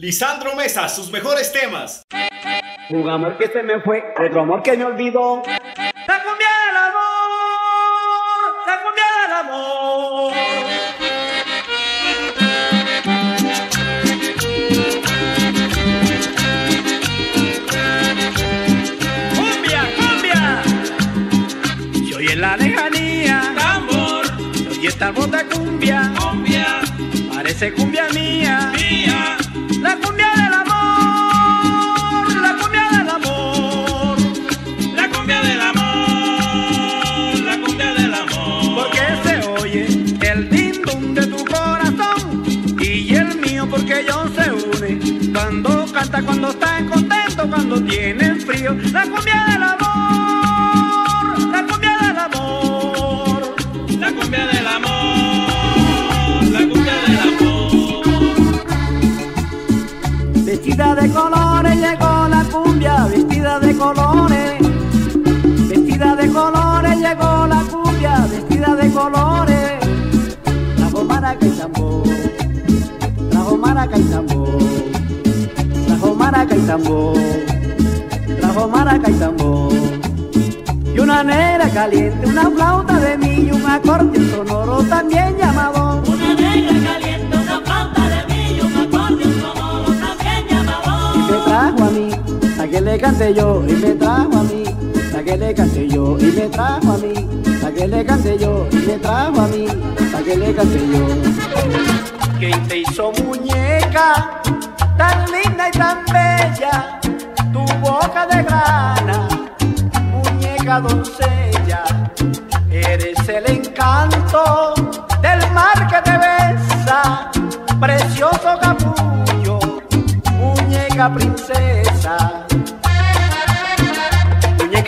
Lisandro Mesa, sus mejores temas. Un amor que se me fue, otro amor que me olvidó. La cumbia del amor, la cumbia del amor. Cumbia, cumbia. Se oye en la lejanía, tambor, se oye esta voz de cumbia, cumbia, parece cumbia mía. mía, La cumbia del amor, la cumbia del amor. la cumbia del amor, la cumbia del amor. Porque se oye el din dum de tu corazón y el mío porque ellos se une cuando canta, cuando está contento, cuando tiene frío. La cumbia del amor, de colores llegó la cumbia, vestida de colores. Vestida de colores llegó la cumbia, vestida de colores. Trajo maraca y tambor, trajo maraca y tambor, trajo maraca y tambor, trajo maraca y tambor. Y una negra caliente, una flauta de mí y un acordeón sonoro también llamado. Una negra caliente, le cante yo, y me trajo a mí, a que le cante yo, y me trajo a mí, a que le cante yo, y me trajo a mí, a que le cante yo. ¿Quién te hizo muñeca tan linda y tan bella? Tu boca de grana, muñeca doncella,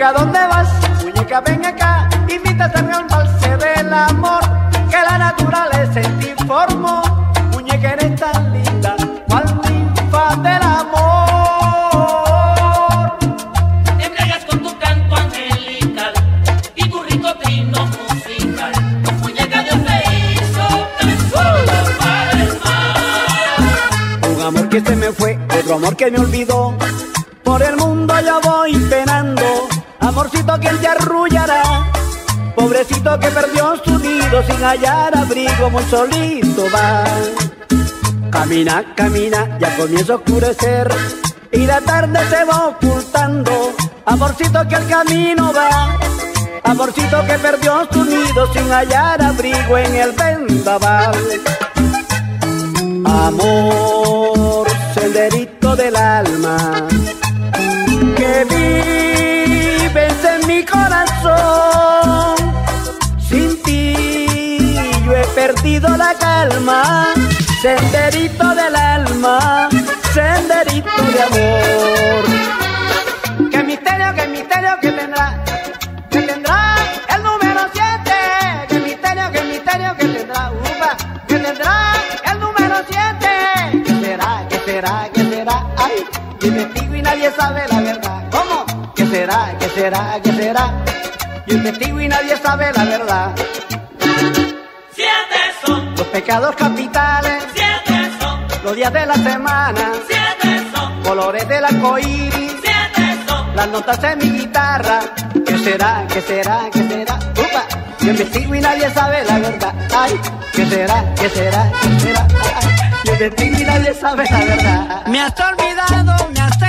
Muñeca, ¿dónde vas? Muñeca, ven acá, invítate al valse del amor, que la naturaleza en ti formó. Muñeca, eres tan linda, cual ninfa del amor. Te embriagas con tu canto angelical y tu rico trino musical. Muñeca Dios te hizo, te bendiga para el mar. Un amor que se me fue, otro amor que me olvidó. Por el mundo yo voy penando, amorcito quien te arrullará. Pobrecito que perdió su nido sin hallar abrigo, muy solito va. Camina, camina, ya comienza a oscurecer y la tarde se va ocultando. Amorcito que el camino va, amorcito que perdió su nido sin hallar abrigo en el vendaval. Amor, senderito del alma, perdido la calma, senderito del alma, senderito de amor. ¿Qué misterio, qué misterio que tendrá? Que tendrá el número 7. ¿Qué misterio, qué misterio que tendrá? Upa, que tendrá el número 7. ¿Qué será, qué será, qué será? Ay, investigo y nadie sabe la verdad. ¿Cómo? ¿Qué será, qué será, qué será? Yo investigo y nadie sabe la verdad. Pecados capitales, siete son, los días de la semana, siete son, colores del arcoíris. siete son. las notas de mi guitarra. ¿Qué será? ¿Qué será? ¿Qué será? Upa, yo investigo y nadie sabe la verdad. Ay, ¿qué será? ¿Qué será? ¿Qué será? Ay, yo investigo y nadie sabe la verdad. Me has olvidado, me has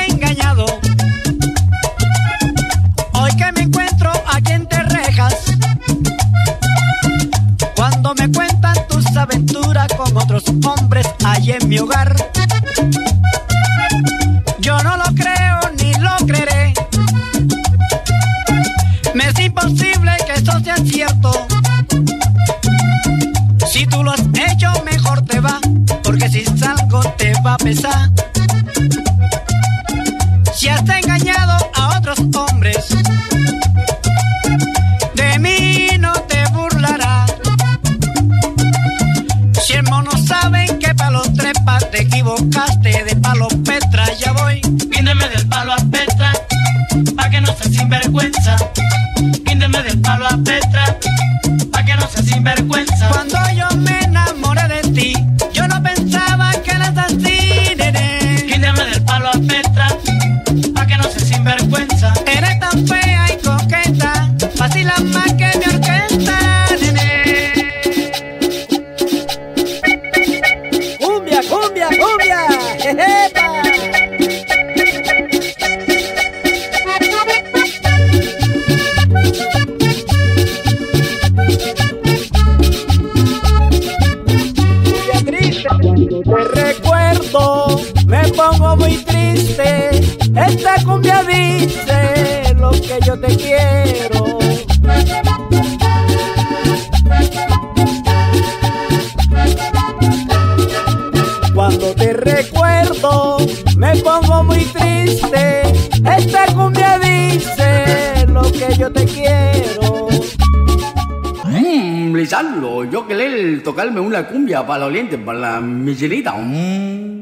otros hombres allí en mi hogar. Yo no lo creo ni lo creeré. Me es imposible que eso sea cierto. Si tú lo has hecho, mejor te va, porque si salgo te va a pesar. Te equivocaste de palo Petra, ya voy. Píndeme del palo a Petra, pa' que no seas sinvergüenza. Píndeme del palo a Petra, pa' que no seas sinvergüenza. Cuando yo me Te recuerdo, me pongo muy triste. Esta cumbia Yo querer tocarme una cumbia para la oriente, para la Michelita. Mm.